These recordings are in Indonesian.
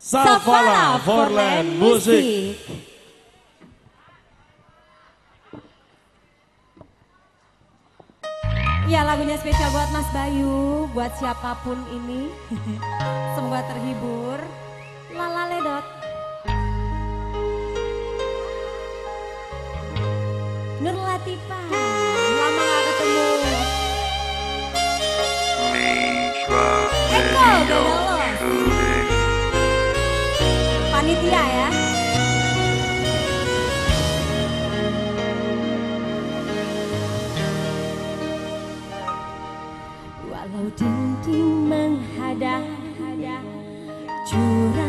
Safala Forland Music. Ya lagunya spesial buat Mas Bayu, buat siapa pun ini. Semoga terhibur. Lala ledot. Nur Latifah, lama gak ketemu. Eko, Walau dinding menghadap Jurang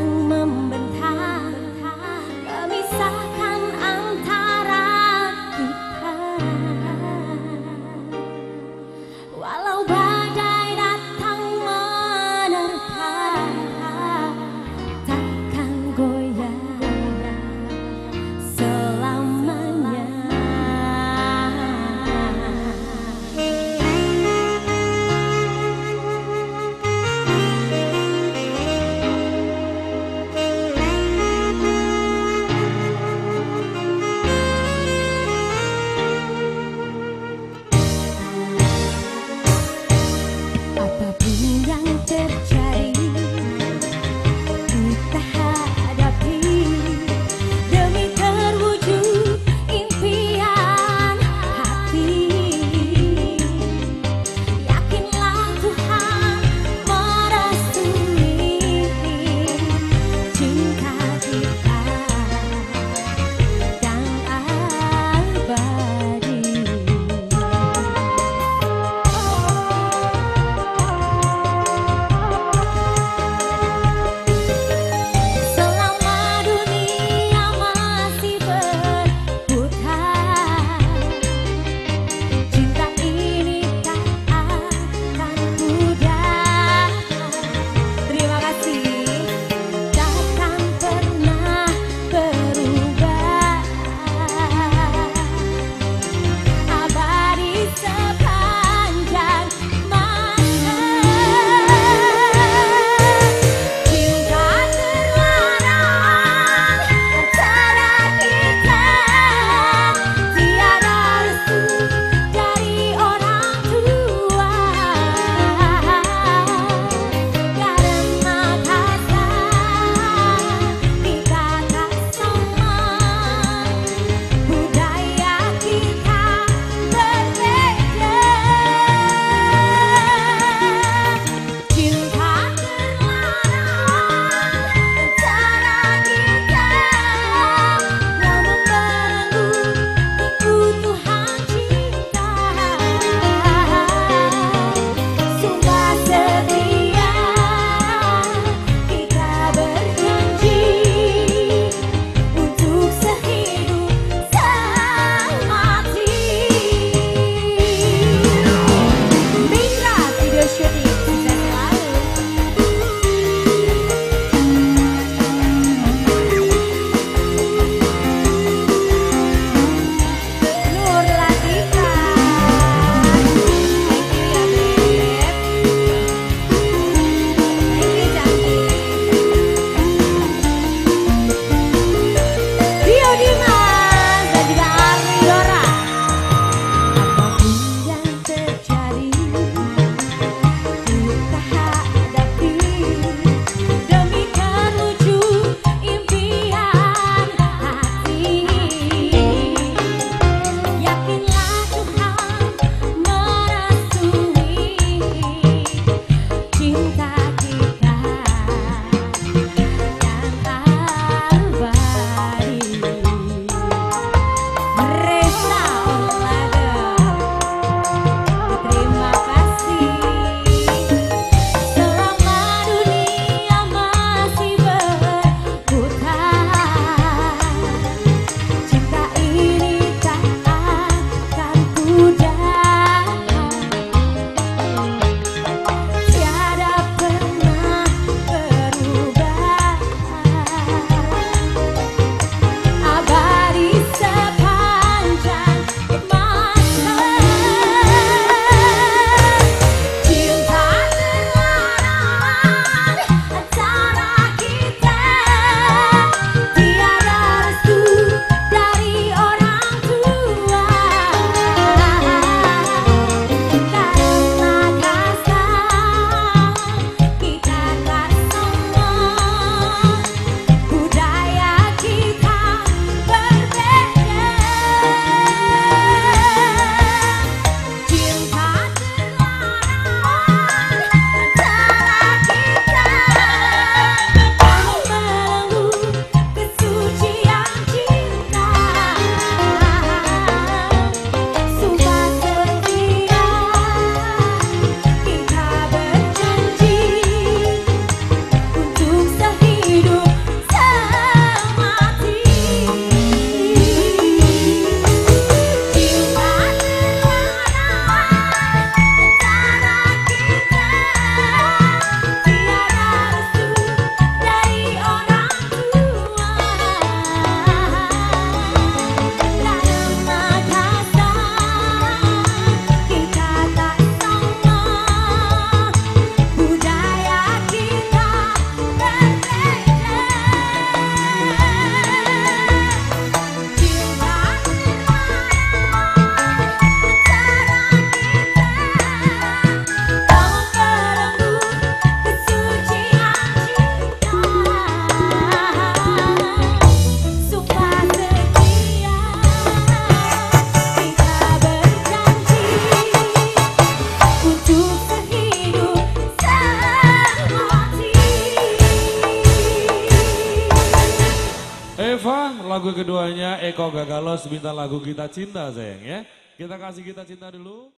lagu keduanya Eko Gagalos minta lagu Kita Cinta sayang ya. Kita kasih Kita Cinta dulu.